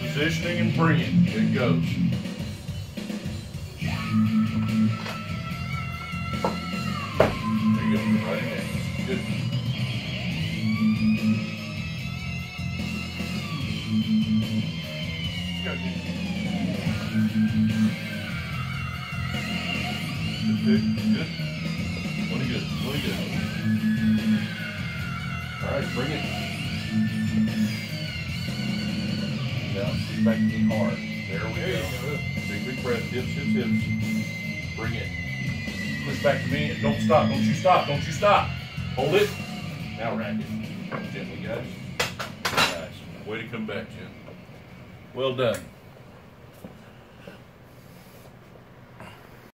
Positioning and bringing. It goes. There you go. Right in there. Good. Go, good. Good. Really good. Really good. All right, bring it. Back to me hard. There we There go. go. Big, big breath. Hips, hips, hips. Bring it. Push back to me and don't stop. Don't you stop. Don't you stop. Hold it. Now rack it. Gently, guys. Nice. Way to come back, Jim. Well done.